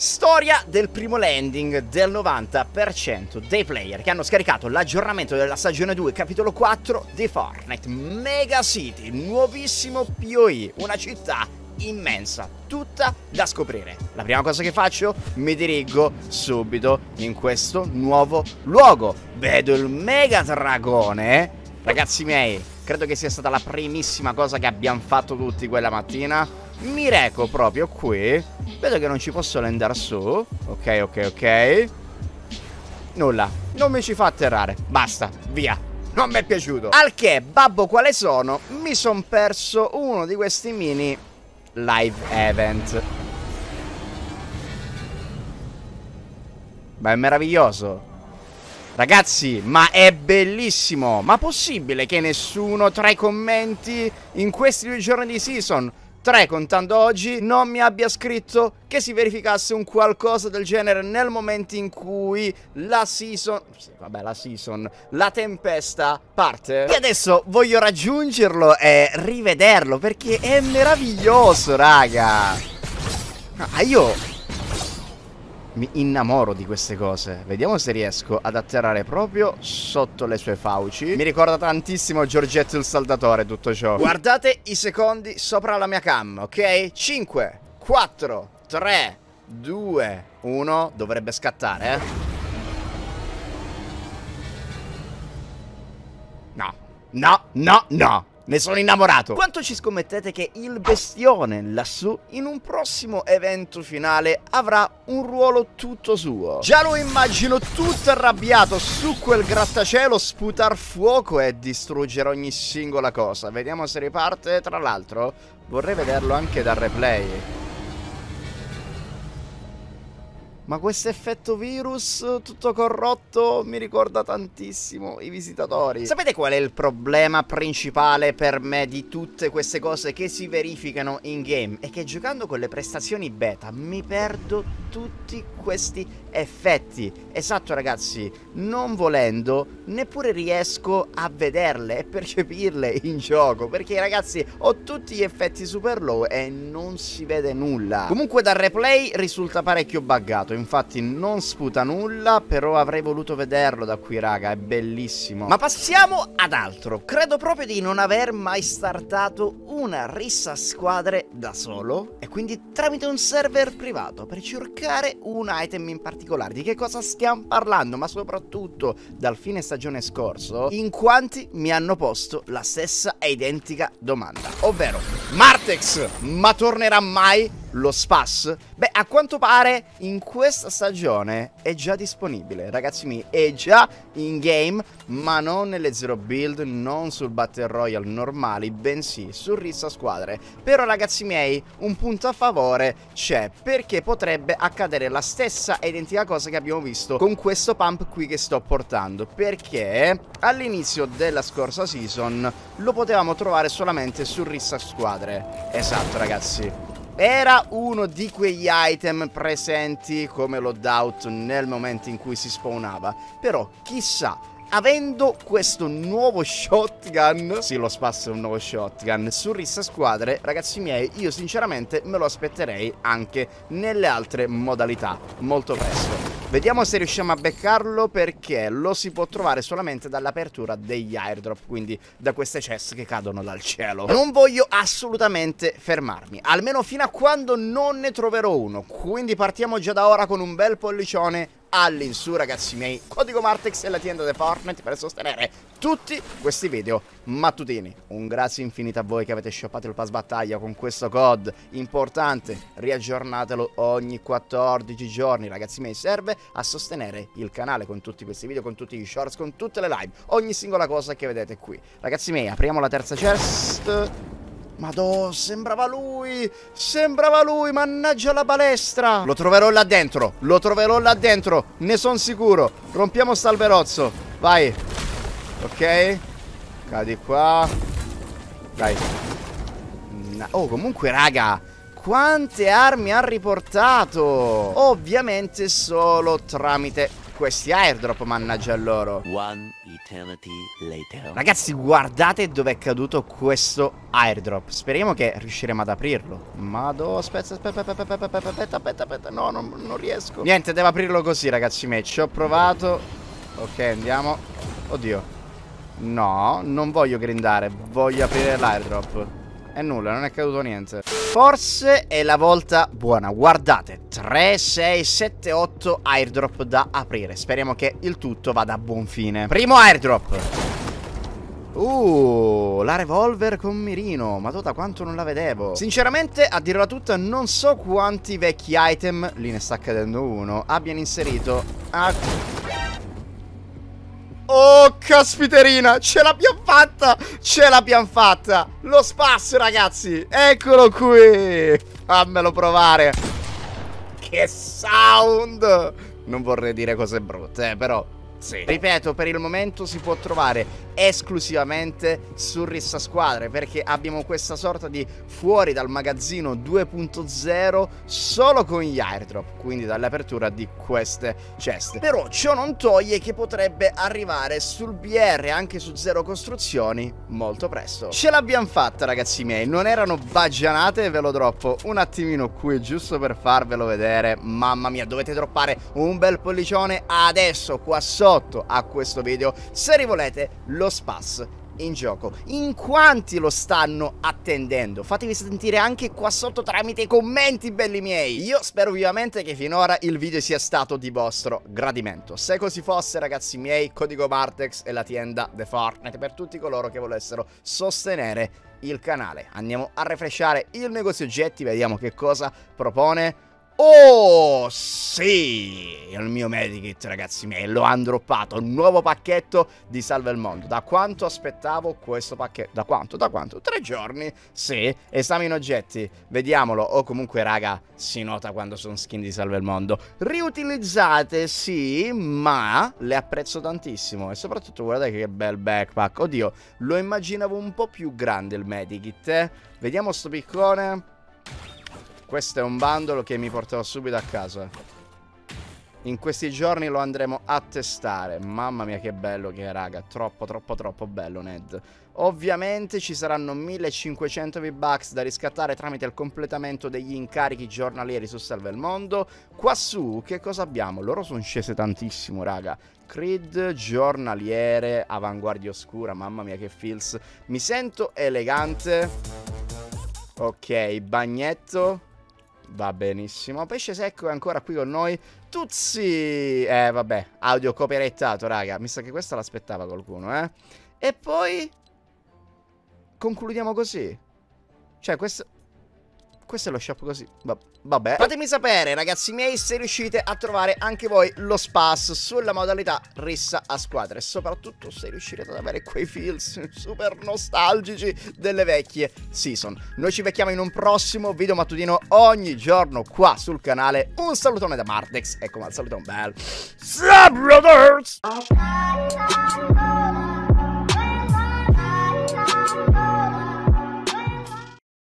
Storia del primo landing del 90% dei player che hanno scaricato l'aggiornamento della stagione 2 capitolo 4 di Fortnite Mega City, nuovissimo PoE, una città immensa, tutta da scoprire. La prima cosa che faccio, mi dirigo subito in questo nuovo luogo. Vedo il Mega Dragone. Ragazzi miei, credo che sia stata la primissima cosa che abbiamo fatto tutti quella mattina mi reco proprio qui. Vedo che non ci posso andare su. Ok, ok, ok. Nulla. Non mi ci fa atterrare. Basta, via. Non mi è piaciuto. Al che, babbo quale sono? Mi son perso uno di questi mini Live event. Ma è meraviglioso. Ragazzi, ma è bellissimo. Ma possibile che nessuno tra i commenti In questi due giorni di season 3 contando oggi non mi abbia scritto che si verificasse un qualcosa del genere nel momento in cui la season vabbè la season la tempesta parte. E adesso voglio raggiungerlo e rivederlo perché è meraviglioso raga. Ah, io mi innamoro di queste cose. Vediamo se riesco ad atterrare proprio sotto le sue fauci. Mi ricorda tantissimo Giorgetto il Saldatore tutto ciò. Guardate i secondi sopra la mia cam, ok? 5, 4, 3, 2, 1. Dovrebbe scattare, eh? No, no, no, no. Ne sono innamorato. Quanto ci scommettete che il bestione lassù in un prossimo evento finale avrà un ruolo tutto suo? Già lo immagino tutto arrabbiato su quel grattacielo sputar fuoco e distruggere ogni singola cosa. Vediamo se riparte. Tra l'altro vorrei vederlo anche dal replay. Ma questo effetto virus tutto corrotto mi ricorda tantissimo i visitatori. Sapete qual è il problema principale per me di tutte queste cose che si verificano in game? È che giocando con le prestazioni beta mi perdo tutti questi effetti. Esatto ragazzi, non volendo neppure riesco a vederle e percepirle in gioco perché ragazzi ho tutti gli effetti super low e non si vede nulla. Comunque dal replay risulta parecchio buggato, infatti non sputa nulla, però avrei voluto vederlo da qui raga, è bellissimo. Ma passiamo ad altro, credo proprio di non aver mai startato una rissa squadre da solo e quindi tramite un server privato per cercare un item in particolare. Di che cosa stiamo parlando? Ma soprattutto dal fine stagione scorso, in quanti mi hanno posto la stessa identica domanda, ovvero Martex, ma tornerà mai lo Spas? Beh, a quanto pare in questa stagione è già disponibile, ragazzi miei, è già in game, ma non nelle zero build, non sul Battle Royale normali, bensì sul Rissa Squadre. Però ragazzi miei, un punto a favore c'è, perché potrebbe accadere la stessa identica cosa che abbiamo visto con questo pump qui che sto portando, perché all'inizio della scorsa season lo potevamo trovare solamente sul Rissa Squadre. Esatto ragazzi. Era uno di quegli item presenti come loadout nel momento in cui si spawnava. Però chissà, avendo questo nuovo shotgun Sì, lo spasso è un nuovo shotgun Su Rissa Squadre, ragazzi miei Io sinceramente me lo aspetterei anche nelle altre modalità Molto presto Vediamo se riusciamo a beccarlo perché lo si può trovare solamente dall'apertura degli airdrop, quindi da queste chest che cadono dal cielo. Non voglio assolutamente fermarmi, almeno fino a quando non ne troverò uno, quindi partiamo già da ora con un bel pollicione all'insù ragazzi miei. Codico Martex è la tienda Fortnite per sostenere tutti questi video mattutini. Un grazie infinito a voi che avete shoppato il pass battaglia con questo code Importante, riaggiornatelo ogni 14 giorni ragazzi miei. Serve a sostenere il canale con tutti questi video, con tutti gli shorts, con tutte le live. Ogni singola cosa che vedete qui. Ragazzi miei apriamo la terza chest Madò, sembrava lui! Sembrava lui, mannaggia la balestra! Lo troverò là dentro, lo troverò là dentro, ne sono sicuro. Rompiamo st'alberozzo, vai. Ok. Cadi qua. Dai. Oh, comunque, raga, quante armi ha riportato? Ovviamente solo tramite questi airdrop, mannaggia loro. One. Ragazzi, guardate dove è caduto questo airdrop. Speriamo che riusciremo ad aprirlo. Mado, aspetta, aspetta, aspetta, aspetta, aspetta, aspetta, aspetta. No, non, non riesco. Niente, devo aprirlo così, ragazzi miei. Ci ho provato. Ok, andiamo. Oddio. No, non voglio grindare. Voglio aprire l'airdrop. E nulla, non è caduto niente. Forse è la volta buona. Guardate, 3, 6, 7, 8 airdrop da aprire. Speriamo che il tutto vada a buon fine. Primo airdrop. Uh, la revolver con mirino Ma da quanto non la vedevo Sinceramente, a dirla tutta, non so quanti vecchi item Lì ne sta cadendo uno Abbiano inserito ah, Oh, caspiterina, ce l'abbiamo fatta, ce l'abbiamo fatta. Lo spazio, ragazzi, eccolo qui. Fammelo provare. Che sound. Non vorrei dire cose brutte, eh, però sì. Ripeto, per il momento si può trovare esclusivamente su Rissa Squadre perché abbiamo questa sorta di fuori dal magazzino 2.0 solo con gli airdrop, quindi dall'apertura di queste ceste. Però ciò non toglie che potrebbe arrivare sul BR anche su Zero Costruzioni molto presto. Ce l'abbiamo fatta ragazzi miei, non erano baggianate, ve lo droppo un attimino qui giusto per farvelo vedere. Mamma mia, dovete droppare un bel pollicione adesso qua sotto sotto a questo video se rivolete lo spas in gioco. In quanti lo stanno attendendo? Fatevi sentire anche qua sotto tramite i commenti, belli miei. Io spero vivamente che finora il video sia stato di vostro gradimento. Se così fosse, ragazzi miei, codico Martex e la tienda The Fortnite per tutti coloro che volessero sostenere il canale. Andiamo a refreshare il negozio oggetti, vediamo che cosa propone. Oh, sì! Il mio medikit, ragazzi miei, lo hanno droppato. Un nuovo pacchetto di Salva il Mondo. Da quanto aspettavo questo pacchetto? Da quanto? Da quanto? Tre giorni? Sì. Esamino oggetti. Vediamolo. O comunque, raga, si nota quando sono skin di Salva il Mondo. Riutilizzate, sì, ma le apprezzo tantissimo. E soprattutto, guardate che bel backpack. Oddio, lo immaginavo un po' più grande il medikit, eh? Vediamo sto piccone. Questo è un bundle che mi porterò subito a casa. In questi giorni lo andremo a testare. Mamma mia che bello che è, raga. Troppo, troppo, troppo bello, Ned. Ovviamente ci saranno 1500 V-Bucks da riscattare tramite il completamento degli incarichi giornalieri su Salve il Mondo. Qua su, che cosa abbiamo? Loro sono scese tantissimo, raga. Creed, giornaliere, avanguardia oscura. Mamma mia che feels. Mi sento elegante. Ok, bagnetto. Va benissimo. Pesce secco è ancora qui con noi. Tuzzi! Eh, vabbè. Audio copyrightato, raga. Mi sa che questa l'aspettava qualcuno, eh. E poi... Concludiamo così. Cioè, questo... Questo è lo shop così. Vabbè. Fatemi sapere, ragazzi miei, se riuscite a trovare anche voi lo spas sulla modalità rissa a squadra. E soprattutto se riuscirete ad avere quei feels super nostalgici delle vecchie season. Noi ci becchiamo in un prossimo video mattutino ogni giorno qua sul canale. Un salutone da Martex e come al solito un bel... Sup, brothers!